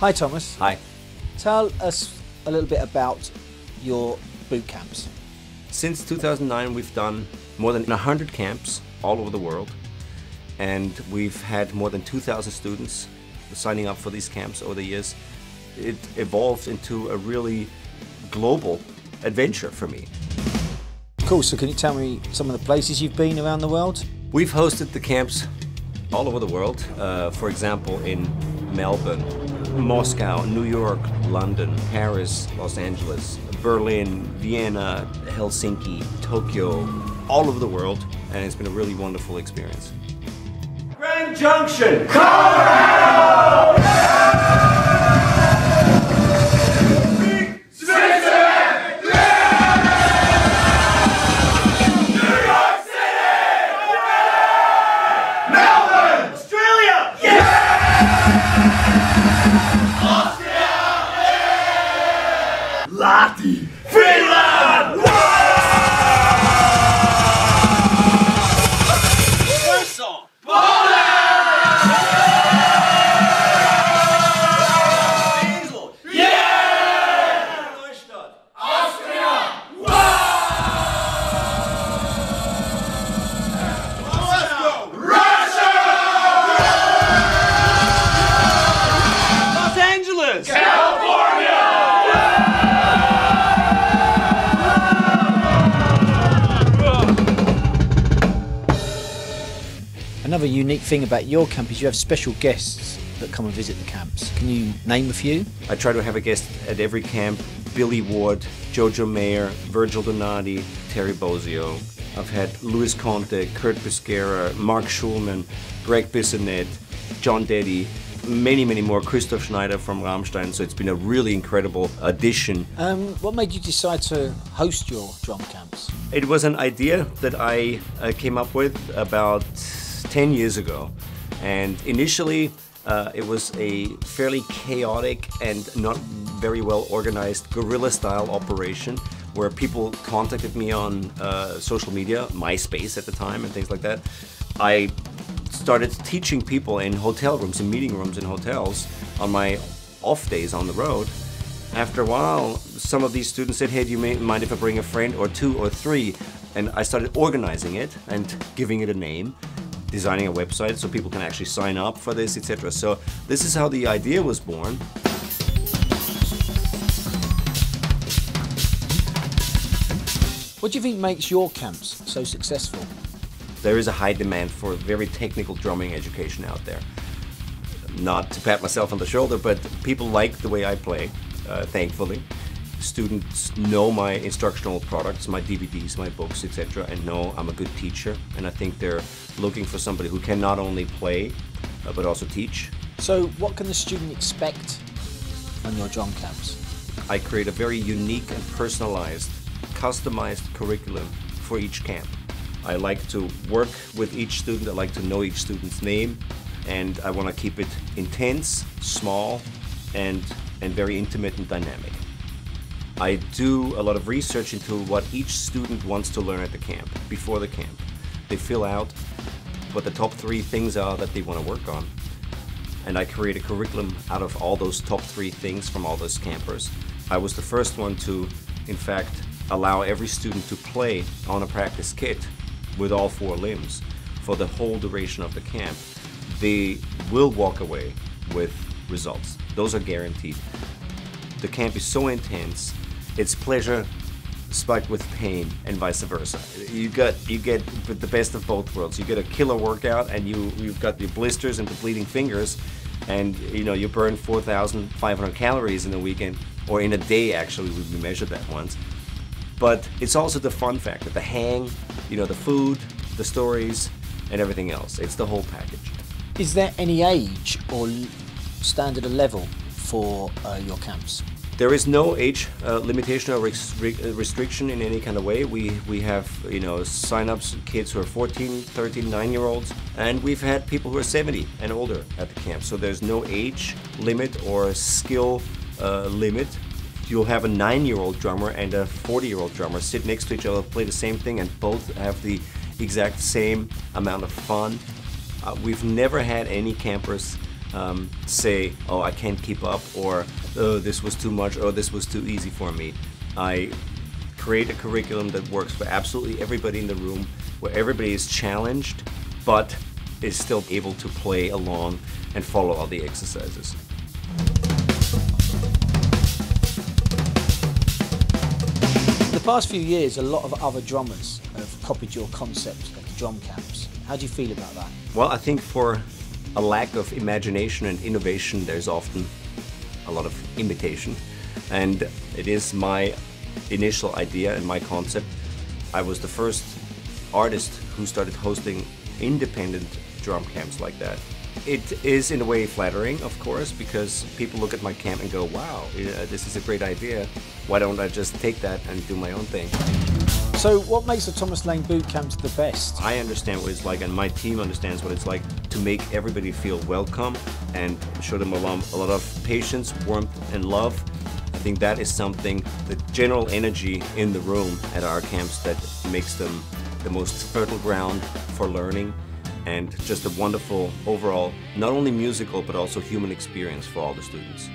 Hi, Thomas. Hi. Tell us a little bit about your boot camps. Since 2009, we've done more than 100 camps all over the world, and we've had more than 2,000 students signing up for these camps over the years. It evolved into a really global adventure for me. Cool. So, can you tell me some of the places you've been around the world? We've hosted the camps all over the world. Uh, for example, in Melbourne, Moscow, New York, London, Paris, Los Angeles, Berlin, Vienna, Helsinki, Tokyo, all over the world, and it's been a really wonderful experience. Grand Junction, Lati! 어! Another unique thing about your camp is you have special guests that come and visit the camps. Can you name a few? I try to have a guest at every camp Billy Ward, Jojo Mayer, Virgil Donati, Terry Bozzio. I've had Luis Conte, Curt Bisquera, Mark Schulman, Greg Bissonette, John Deddy, many, many more. Christoph Schneider from Rammstein. So it's been a really incredible addition. Um, what made you decide to host your drum camps? It was an idea that I uh, came up with about 10 years ago. And initially, uh, it was a fairly chaotic and not very well organized guerrilla style operation where people contacted me on uh, social media, MySpace at the time, and things like that. I started teaching people in hotel rooms, in meeting rooms, in hotels on my off days on the road. After a while, some of these students said, Hey, do you mind if I bring a friend or two or three? And I started organizing it and giving it a name, designing a website so people can actually sign up for this, etc. So, this is how the idea was born. What do you think makes your camps so successful? There is a high demand for very technical drumming education out there. Not to pat myself on the shoulder, but people like the way I play, uh, thankfully. Students know my instructional products, my DVDs, my books, etc., and know I'm a good teacher. And I think they're looking for somebody who can not only play, uh, but also teach. So, what can the student expect on your drum camps? I create a very unique and personalized, customized curriculum for each camp. I like to work with each student, I like to know each student's name, and I want to keep it intense, small, and, and very intimate and dynamic. I do a lot of research into what each student wants to learn at the camp, before the camp. They fill out what the top three things are that they want to work on and I create a curriculum out of all those top three things from all those campers. I was the first one to, in fact, allow every student to play on a practice kit with all four limbs for the whole duration of the camp. They will walk away with results. Those are guaranteed. The camp is so intense, it's pleasure spiked with pain and vice versa. You got you get the best of both worlds. You get a killer workout and you you've got the blisters and the bleeding fingers, and you know you burn 4,500 calories in a weekend or in a day. Actually, we measured that once. But it's also the fun factor, the hang, you know, the food, the stories, and everything else. It's the whole package. Is there any age or standard or level for uh, your camps? There is no age uh, limitation or uh, restriction in any kind of way. We we have you know sign-ups kids who are 14, 13, 9 year olds, and we've had people who are 70 and older at the camp. So there's no age limit or skill uh, limit. You'll have a nine-year-old drummer and a 40-year-old drummer sit next to each other, play the same thing, and both have the exact same amount of fun. Uh, we've never had any campers um, say, oh, I can't keep up, or oh, this was too much, or this was too easy for me. I create a curriculum that works for absolutely everybody in the room, where everybody is challenged, but is still able to play along and follow all the exercises. In the past few years, a lot of other drummers have copied your concept of the drum camps. How do you feel about that? Well, I think for a lack of imagination and innovation, there's often a lot of imitation. And it is my initial idea and my concept. I was the first artist who started hosting independent drum camps like that. It is in a way flattering, of course, because people look at my camp and go, wow, this is a great idea. Why don't I just take that and do my own thing? So, what makes the Thomas Lang boot camps the best? I understand what it's like, and my team understands what it's like to make everybody feel welcome and show them a lot, a lot of patience, warmth, and love. I think that is something, the general energy in the room at our camps that makes them the most fertile ground for learning and just a wonderful overall, not only musical, but also human experience for all the students.